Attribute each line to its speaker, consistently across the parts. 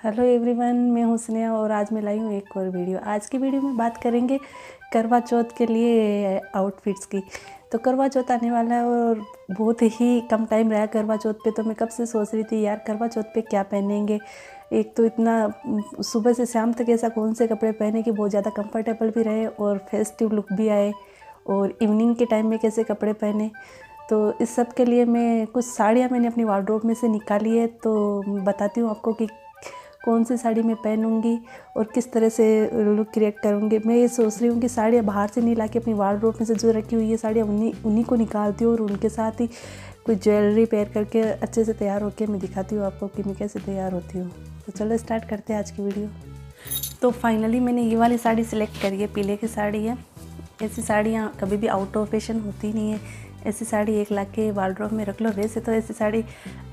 Speaker 1: Hello everyone, मैं हूँ स्नेहा और आज मैं लाई हूँ एक और वीडियो। आज की वीडियो में बात करेंगे करवा चौथ के लिए आउटफिट्स की। तो करवा चौथ आने वाला है और बहुत ही कम टाइम रहा करवा चौथ पे तो मैं कब से सोच रही थी, यार करवा चौथ पे क्या पहनेंगे? एक तो इतना सुबह से शाम तक ऐसा कौन से कपड़े पहने कि बहुत ज़्यादा कंफर्टेबल भी रहे और फेस्टिव लुक भी आए और इवनिंग के टाइम में कैसे कपड़े पहने। तो इस सब के लिए मैं कुछ साड़ियाँ मैंने अपनी वार्ड्रोब में से निकाली है तो बताती हूँ आपको कि कौन सी साड़ी मैं पहनूँगी और किस तरह से लुक क्रिएट करूँगी। मैं ये सोच रही हूँ कि साड़ियाँ बाहर से नहीं ला के अपनी वार्डरोब में से जो रखी हुई है, साड़ियाँ उन्हीं उन्हीं को निकालती हूँ और उनके साथ ही कोई ज्वेलरी पेयर करके अच्छे से तैयार होकर मैं दिखाती हूँ आपको कि मैं कैसे तैयार होती हूँ। तो चलो स्टार्ट करते हैं आज की वीडियो तो फाइनली मैंने ये वाली साड़ी सिलेक्ट करी है, पीले की साड़ी है। ऐसी साड़ियाँ कभी भी आउट ऑफ़ फ़ैशन होती नहीं है। ऐसी साड़ी एक लाख के वार्ड्रोब में रख लो। वैसे तो ऐसी साड़ी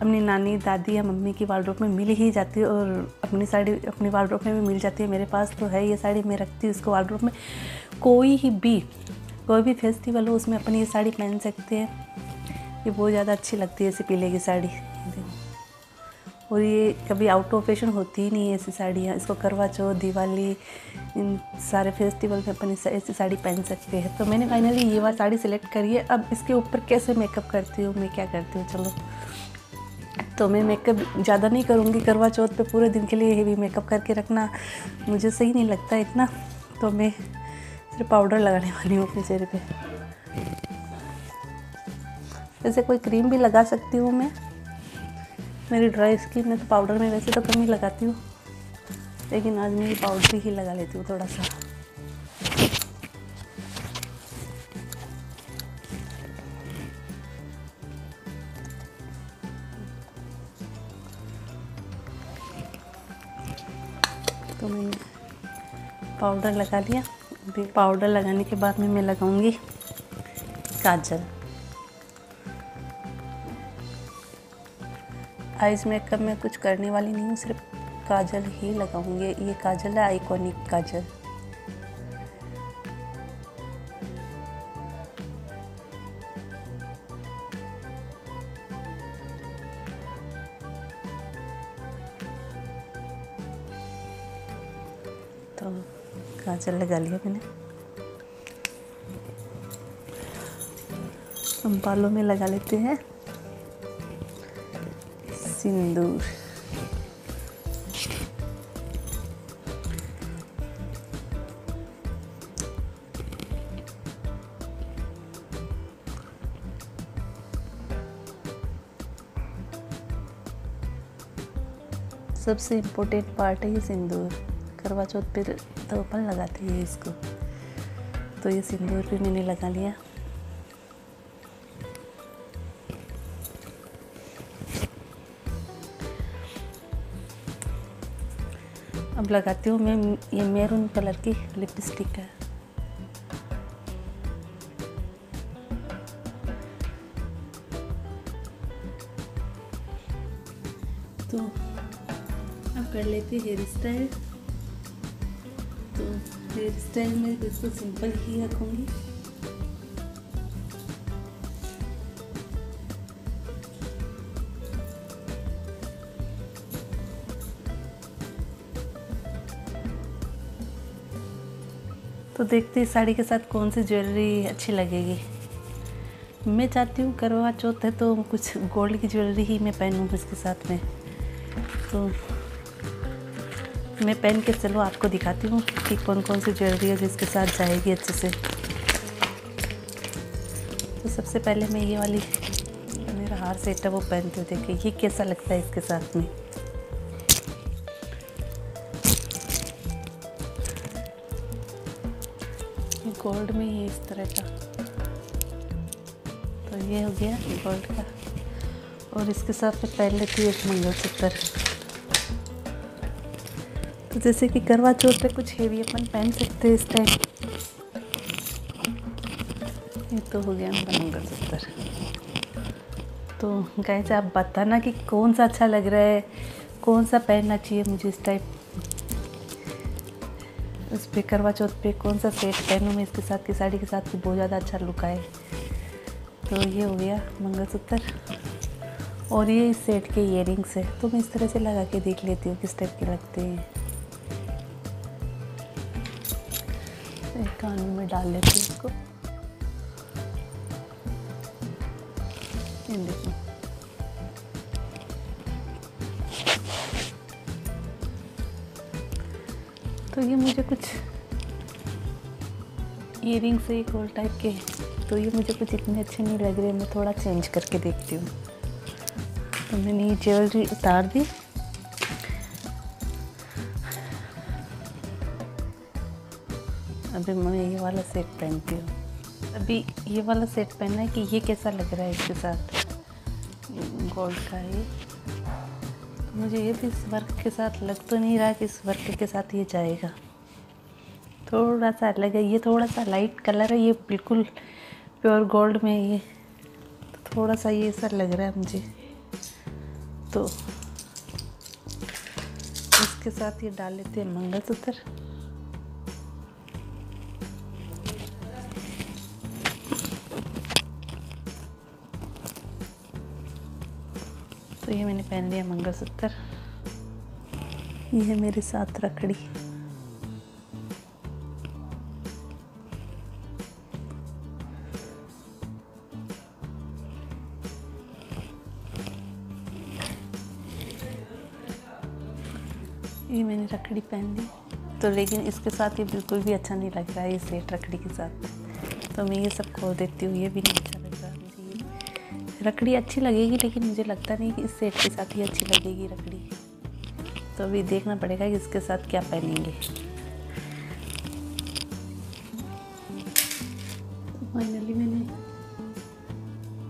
Speaker 1: अपनी नानी, दादी या मम्मी की वार्ड्रोब में मिल ही जाती है और अपनी साड़ी, अपनी वार्ड्रोब में भी मिल जाती है। मेरे पास तो है ये साड़ी, मैं रखती हूँ इसको वार्ड्रोब में। कोई ही भी, कोई भी फेस्टिवल हो, उसमें अपनी ये साड़ी पहन सकते हैं। ये बहुत ज़्यादा अच्छी लगती है ऐसी पीले की साड़ी। और ये कभी आउट ऑफ़ फ़ैशन होती ही नहीं है ऐसी साड़ियाँ। इसको करवा चौथ, दिवाली इन सारे फेस्टिवल में अपन ऐसी साड़ी पहन सकते हैं। तो मैंने फाइनली ये वाली साड़ी सिलेक्ट करी है। अब इसके ऊपर कैसे मेकअप करती हूँ, मैं क्या करती हूँ, चलो। तो मैं मेकअप ज़्यादा नहीं करूँगी। करवा चौथ पे पूरे दिन के लिए हेवी मेकअप करके रखना मुझे सही नहीं लगता इतना। तो मैं सिर्फ़ पाउडर लगाने वाली हूँ अपने चेहरे पे। वैसे कोई क्रीम भी लगा सकती हूँ मैं। मेरी ड्राई स्किन है तो पाउडर में वैसे तो कम ही लगाती हूँ। लेकिन आज मैं ये पाउडर ही लगा लेती हूँ थोड़ा सा। तो मैंने पाउडर लगा लिया। अभी पाउडर लगाने के बाद में मैं लगाऊँगी काजल। आइज़ मेकअप में कुछ करने वाली नहीं हूँ, सिर्फ़ काजल ही लगाऊँगी। ये काजल है आइकॉनिक काजल। तो काजल लगा लिया मैंने। हम बालों में लगा लेते हैं। सिंदूर। सबसे इम्पोर्टेंट पार्ट है ये सिंदूर। करवा चौथ पे तो अपन लगाते हैं इसको। तो ये सिंदूर भी मैंने लगा लिया। अब लगाती हूँ मैं, ये मेरून कलर की लिपस्टिक है। लेते हेयर स्टाइल। तो हेयर स्टाइल में बिल्कुल सिंपल ही रखूँगी। तो देखते हैं साड़ी के साथ कौन सी ज्वेलरी अच्छी लगेगी। मैं चाहती हूँ करवा चौथ है तो कुछ गोल्ड की ज्वेलरी ही मैं पहनूँ इसके साथ में। तो मैं पहन के, चलो आपको दिखाती हूँ कि कौन कौन सी ज्वेलरी है जिसके साथ जाएगी अच्छे से। तो सबसे पहले मैं ये वाली, मेरा हार सेट है, वो पहनती हूँ। देखिए, ये कैसा लगता है इसके साथ में? गोल्ड में ही इस तरह का। तो ये हो गया गोल्ड का। और इसके साथ में पहन लेती हूँ एक मंगलसूत्र। तो जैसे कि करवा चौथ पे कुछ हेवी अपन पहन सकते हैं इस टाइप ये तो हो गया हमारा मंगलसूत्र तो गाइस आप बताना कि कौन सा अच्छा लग रहा है, कौन सा पहनना चाहिए मुझे इस टाइप उस पर करवा चौथ पे कौन सा सेट पहनूँ मैं इसके साथ की साड़ी के साथ बहुत ज़्यादा अच्छा लुक आए. तो ये हो गया मंगलसूत्र और ये इस सेट के इयर है तो मैं इस तरह से लगा के देख लेती हूँ किस टाइप के लगते हैं. एक कान में डाल लेती हूँ इसको। देखो तो ये मुझे कुछ इयर से एक होल टाइप के तो ये मुझे कुछ इतने अच्छे नहीं लग रहे, मैं थोड़ा चेंज करके देखती हूँ। तो मैंने ये ज्वेलरी उतार दी। अभी मैं ये वाला सेट पहनती हूँ। अभी ये वाला सेट पहनना है कि ये कैसा लग रहा है इसके साथ? गोल्ड का ये। तो मुझे ये भी इस वर्क के साथ लग तो नहीं रहा कि इस वर्क के साथ ये जाएगा। थोड़ा सा अलग है, ये थोड़ा सा लाइट कलर है, ये बिल्कुल प्योर गोल्ड में ये। तो थोड़ा सा ये ऐसा लग रहा है मुझे। तो इसके साथ ये डाल लेते हैं मंगलसूत्र। तो ये मैंने पहन लिया मंगलसूत्र। ये है मेरे साथ रखड़ी। ये मैंने रखड़ी पहन ली। तो लेकिन इसके साथ ये बिल्कुल भी अच्छा नहीं लग रहा है ये सेट रखड़ी के साथ। तो मैं ये सब खोल देती हूँ, ये भी नहीं अच्छा। रखड़ी अच्छी लगेगी, लेकिन मुझे लगता नहीं कि इस सेट के साथ ही अच्छी लगेगी रखड़ी। तो अभी देखना पड़ेगा कि इसके साथ क्या पहनेंगे। फाइनली मैंने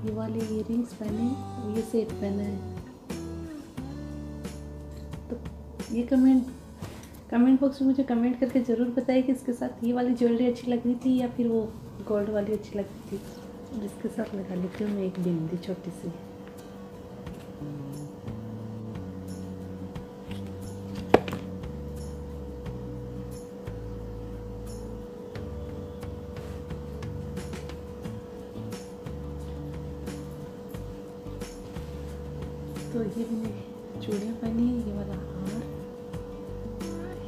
Speaker 1: ये वाले इयर पहने और ये सेट पहना है। तो ये कमेंट कमेंट बॉक्स में मुझे कमेंट करके ज़रूर बताइए कि इसके साथ ये वाली ज्वेलरी अच्छी लग रही थी या फिर वो गोल्ड वाली अच्छी लग रही थी। जिसके साथ लगा लेती हूँ मैं एक बिंदी छोटी सी। तो ये मैंने चूड़ियाँ पहनी है, ये वाला हार।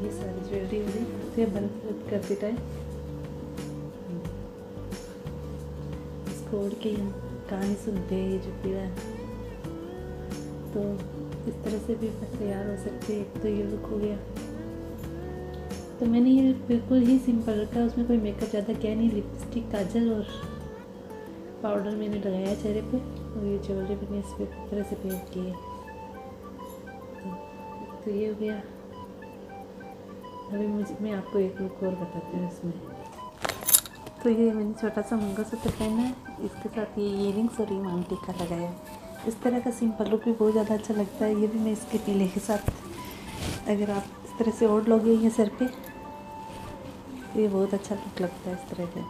Speaker 1: ये सारी ज्वेलरी वाली से बंद करते टाइम। ओढ़ के कहानी सुनते हैं जो पीड़ा तो इस तरह से भी तैयार हो सकते एक तो ये लुक हो गया। तो मैंने ये बिल्कुल ही सिंपल रखा। उसमें कोई मेकअप ज़्यादा क्या नहीं। लिपस्टिक काजल और पाउडर मैंने लगाया चेहरे पे। और ये ज्वेलरी मैंने इस तरह से पेंट की है। तो, तो ये हो गया। अभी मुझे मैं आपको एक लुक और बताती हूँ इसमें। तो ये मैंने छोटा सा मंगलसूत्र पहना है इसके साथ ये इयरिंग्स और ये मांग टीका लगाया है। इस तरह का सिंपल लुक भी बहुत ज़्यादा अच्छा लगता है, ये भी मैं इसके पीले के साथ। अगर आप इस तरह से ओढ़ लोगे ये सर पे तो ये बहुत अच्छा लुक लगता है इस तरह से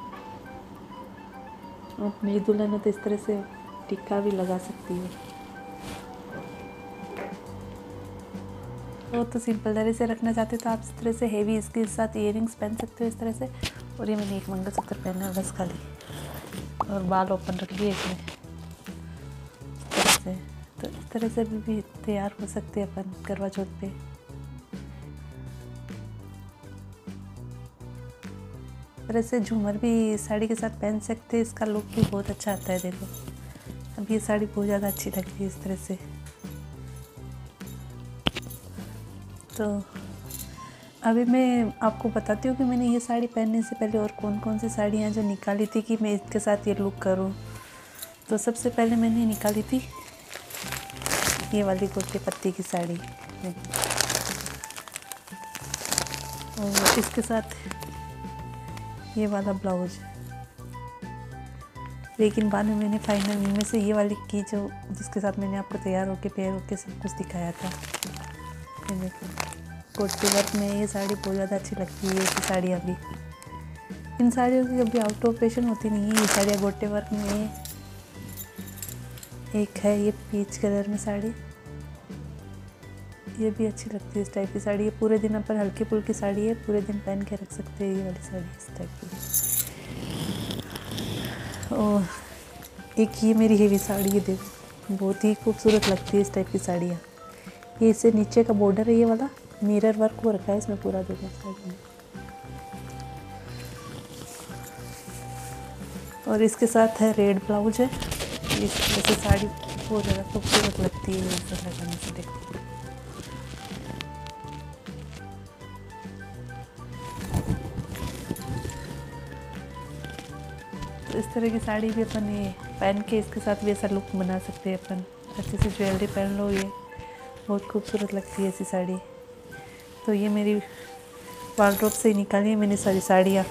Speaker 1: और मेरी दुल्हन है तो इस तरह से टिक्का भी लगा सकती है। वो तो सिंपल तरह से रखना चाहते हो तो आप इस तरह से हेवी इसके साथ इयर पहन सकते हो इस तरह से। और ये मैंने एक मंगलसूत्र पहना है बस खाली। और बाल ओपन रख लिए इसमें। इस तरह से। तो इस तरह से भी, भी तैयार हो सकते हैं अपन करवा चौथ पे। तरह से झूमर भी साड़ी के साथ पहन सकते हैं इसका लुक भी बहुत अच्छा आता है देखो। अब ये साड़ी बहुत ज़्यादा अच्छी लगती है इस तरह से। तो अभी मैं आपको बताती हूँ कि मैंने ये साड़ी पहनने से पहले और कौन कौन सी साड़ियाँ जो निकाली थी कि मैं इसके साथ ये लुक करूँ। तो सबसे पहले मैंने निकाली थी ये वाली गोटे पत्ती की साड़ी। और इसके साथ ये वाला ब्लाउज। लेकिन बाद में मैंने फाइनल में से ये वाली की जो जिसके साथ मैंने आपको तैयार होके पेयर होके सब कुछ दिखाया था। कोटी वर्क में ये साड़ी बहुत ज़्यादा अच्छी लगती है ये साड़ी अभी इन साड़ियों की कभी आउट ऑफ़ फ़ैशन होती नहीं है, ये साड़ियाँ गोटे वर्क में एक है ये पीच कलर में साड़ी। ये भी अच्छी लगती है इस टाइप की साड़ी। ये पूरे दिन अपन हल्की फुल्की साड़ी है, पूरे दिन पहन के रख सकते हैं ये वाली साड़ी इस टाइप की। और एक ये मेरी हेवी साड़ी है, देखो, बहुत ही खूबसूरत लगती है इस टाइप की साड़ियाँ। ये इससे नीचे का बॉर्डर है ये वाला। मिरर वर्क हो रखा है, इसमें पूरा देखो साइड और इसके साथ है रेड ब्लाउज है। इस वजह से साड़ी बहुत ज़्यादा खूबसूरत लगती है ऐसा लगाने से देखो तो इस तरह की साड़ी भी अपन ये पहन के इसके साथ भी ऐसा लुक बना सकते हैं अपन। अच्छे से ज्वेलरी पहन लो ये। बहुत खूबसूरत लगती है ऐसी साड़ी। तो ये मेरी वालड्रॉप से ही निकाली है मैंने सारी साड़ियाँ।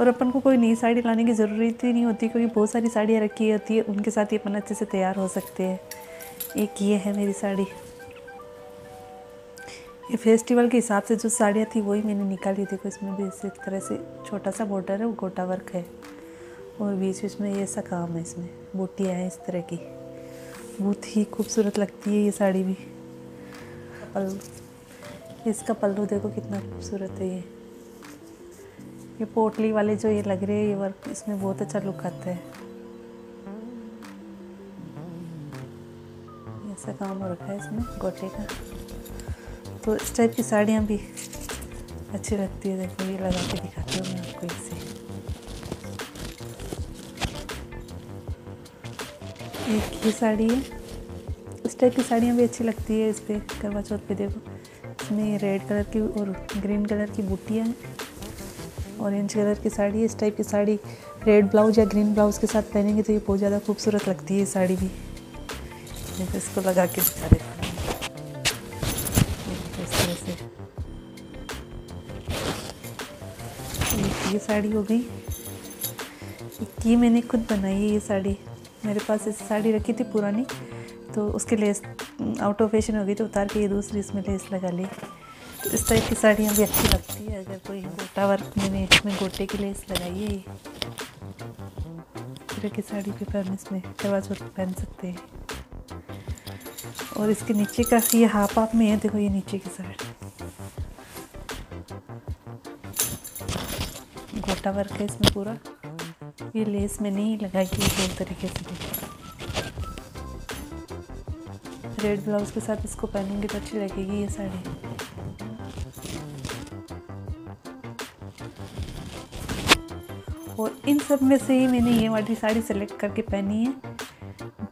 Speaker 1: और अपन को कोई नई साड़ी लाने की ज़रूरत ही नहीं होती, क्योंकि बहुत सारी साड़ियाँ रखी होती है, उनके साथ ही अपन अच्छे से तैयार हो सकते हैं। एक ये है मेरी साड़ी। ये फेस्टिवल के हिसाब से जो साड़ियाँ थी, वही मैंने निकाली देखो, इसमें भी इस तरह से छोटा सा बॉर्डर है, वो गोटा वर्क है। और बीच बीच में ये ऐसा काम है इसमें, बूटियाँ हैं इस तरह की। बहुत ही खूबसूरत लगती है ये साड़ी भी। इसका पल्लू देखो कितना खूबसूरत है ये। ये पोटली वाले जो ये लग रहे हैं, ये वर्क इसमें बहुत अच्छा लुक आता है। ऐसा काम हो रखा है इसमें, गोटे का। तो इस टाइप की साड़ियाँ भी अच्छी लगती है, देखो ये लगा के दिखाती हूँ मैं आपको इसे। एक ये साड़ी है। इस टाइप की साड़ियाँ भी अच्छी लगती है, इस पर करवा चौथ पे देखो। इसमें रेड कलर की और ग्रीन कलर की बूटियाँ हैं। ऑरेंज कलर की साड़ी इस टाइप की साड़ी रेड ब्लाउज या ग्रीन ब्लाउज के साथ पहनेंगे तो ये बहुत ज़्यादा खूबसूरत लगती है ये साड़ी भी। तो इसको लगा के दिखा देते ये साड़ी हो गई। ये मैंने खुद बनाई है ये साड़ी। मेरे पास ऐसी साड़ी रखी थी पुरानी तो उसके लेस आउट ऑफ़ फ़ैशन हो गई तो उतार के ये दूसरी इसमें लेस लगा ली। तो इस टाइप की साड़ियाँ भी अच्छी लगती है, अगर कोई गोटा वर्क मैंने इसमें गोटे की लेस लगाई है। तरह की साड़ी भी पहन इसमें, करवा चौथ पहन सकते हैं। और इसके नीचे का ये हाफ़ हाफ़ में है, देखो ये नीचे की साइड गोटा वर्क है इसमें पूरा। ये लेस मैंने ही लगाई दो तरीके से रेड ब्लाउज के साथ इसको पहनेंगे तो अच्छी लगेगी ये साड़ी। और इन सब में से ही मैंने ये वाली साड़ी सेलेक्ट करके पहनी है।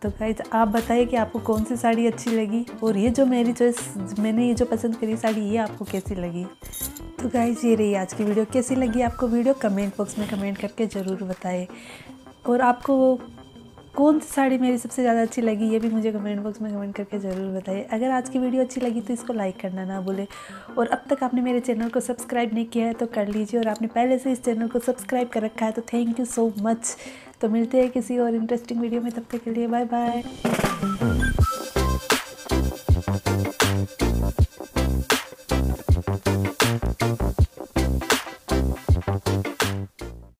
Speaker 1: तो गाइज़ आप बताइए कि आपको कौन सी साड़ी अच्छी लगी? और ये जो मेरी चॉइस मैंने ये जो पसंद करी साड़ी, ये आपको कैसी लगी? तो गाइज़ ये रही आज की वीडियो कैसी लगी आपको वीडियो कमेंट बॉक्स में कमेंट करके ज़रूर बताएँ। और आपको कौन सी साड़ी मेरी सबसे ज़्यादा अच्छी लगी, ये भी मुझे कमेंट बॉक्स में कमेंट करके ज़रूर बताइए। अगर आज की वीडियो अच्छी लगी तो इसको लाइक करना ना भूलें। और अब तक आपने मेरे चैनल को सब्सक्राइब नहीं किया है तो कर लीजिए, और आपने पहले से इस चैनल को सब्सक्राइब कर रखा है तो थैंक यू सो मच तो मिलते हैं किसी और इंटरेस्टिंग वीडियो में, तब तक के लिए बाय बाय